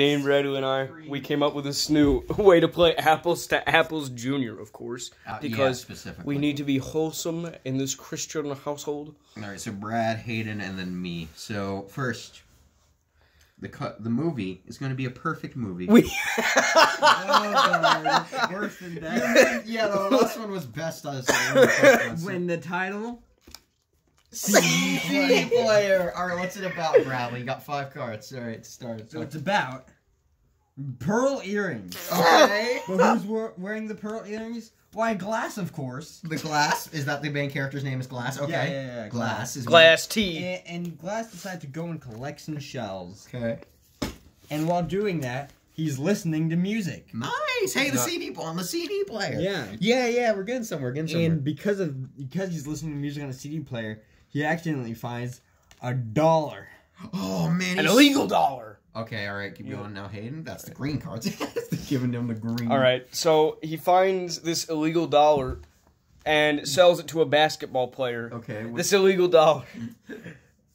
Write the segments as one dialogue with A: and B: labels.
A: Dane Redu and I, we came up with this new way to play Apples to Apples Junior, of course,
B: Uh, yeah,
A: because
B: specifically.
A: we need to be wholesome in this Christian household.
B: All right, so Brad, Hayden, and then me. So first, the cut, the movie is going to be a perfect movie.
A: We
C: Oh, worse than that.
B: yeah, the last one was best. I
C: when the title
B: CD player. All right, what's it about, Bradley? You got five cards. All right, to start.
C: So it's about pearl earrings.
B: Okay.
C: But who's wearing the pearl earrings? Why, Glass, of course.
B: The glass is that the main character's name is Glass. Okay.
C: Yeah, yeah, yeah,
B: Glass is
A: glass T.
C: And, and Glass decides to go and collect some shells.
B: Okay.
C: And while doing that, he's listening to music.
B: Nice. Hey, the
A: No.
B: CD on the CD player.
C: Yeah.
B: Yeah, yeah. We're getting somewhere. Getting somewhere.
C: And because of because he's listening to music on a CD player, he accidentally finds a dollar.
B: oh man.
A: An illegal dollar.
B: Okay. All right. Keep
A: Yeah.
B: going now, Hayden. That's the green cards. Giving him the green.
A: All right, so he finds this illegal dollar and sells it to a basketball player.
B: Okay.
A: This illegal dollar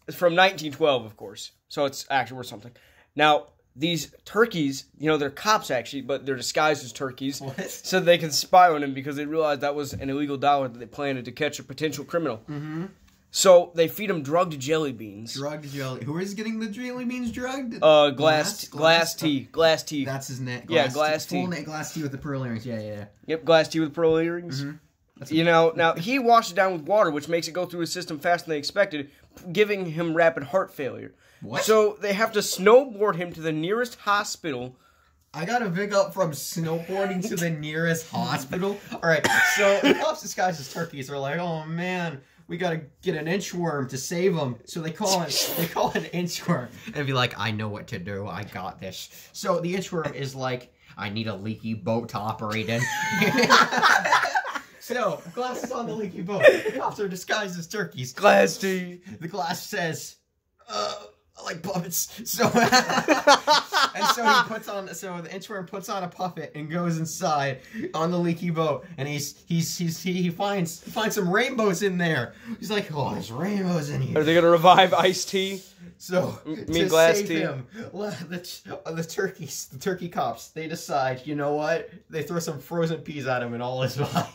A: is from 1912, of course, so it's actually worth something. Now, these turkeys, you know, they're cops actually, but they're disguised as turkeys.
B: What?
A: So they can spy on him because they realized that was an illegal dollar that they planted to catch a potential criminal.
B: Mm-hmm.
A: So they feed him drugged jelly beans.
B: Drugged jelly. Who is getting the jelly beans drugged?
A: Uh, glass,
B: Glass?
A: glass, tea, glass tea.
B: That's his name.
A: Yeah, glass
B: tea.
A: tea.
B: Full name, glass tea with the pearl earrings. Yeah, yeah, yeah.
A: Yep, glass tea with pearl earrings.
B: Mhm. That's-
A: You know, now he washed it down with water, which makes it go through his system faster than they expected, giving him rapid heart failure.
B: What?
A: So they have to snowboard him to the nearest hospital.
B: I got a big up from snowboarding to the nearest hospital. All right, so the cops disguised as turkeys are like, "Oh man, we gotta get an inchworm to save them. So they call it they call it an inchworm and be like, "I know what to do. I got this." So the inchworm is like, "I need a leaky boat to operate in." so glass is on the leaky boat. The cops are disguised as turkeys.
A: Glass tea.
B: The glass says, uh, like puppets. So, and so he puts on, so the inchworm puts on a puppet and goes inside on the leaky boat, and he's he's he's he, he finds he finds some rainbows in there. He's like, oh, there's rainbows in here.
A: Are they gonna revive iced tea?
B: So
A: M-
B: to
A: mean glass
B: save
A: tea?
B: him, the the turkeys, the turkey cops, they decide, you know what? They throw some frozen peas at him, and all is fine.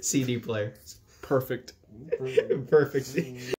B: CD player,
A: Perfect.
B: perfect.